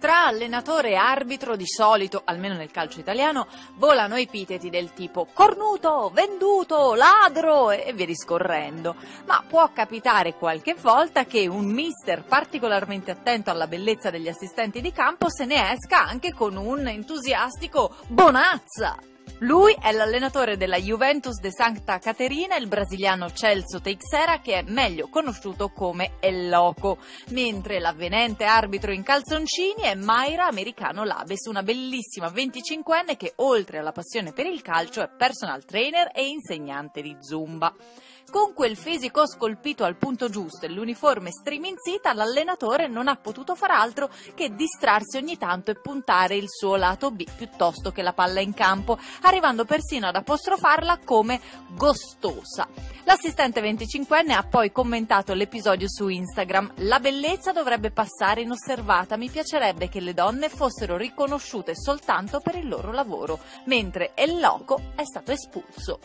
Tra allenatore e arbitro di solito, almeno nel calcio italiano, volano epiteti del tipo cornuto, venduto, ladro e via discorrendo. Ma può capitare qualche volta che un mister particolarmente attento alla bellezza degli assistenti di campo se ne esca anche con un entusiastico bonazza. Lui è l'allenatore della Juventus de Santa Caterina, il brasiliano Celso Teixeira, che è meglio conosciuto come El Loco, mentre l'avvenente arbitro in calzoncini è Mayra Americano Labes, una bellissima 25enne che oltre alla passione per il calcio è personal trainer e insegnante di Zumba. Con quel fisico scolpito al punto giusto e l'uniforme striminzita, l'allenatore non ha potuto far altro che distrarsi ogni tanto e puntare il suo lato B piuttosto che la palla in campo, arrivando persino ad apostrofarla come gostosa. L'assistente 25enne ha poi commentato l'episodio su Instagram. La bellezza dovrebbe passare inosservata, mi piacerebbe che le donne fossero riconosciute soltanto per il loro lavoro, mentre El Loco è stato espulso.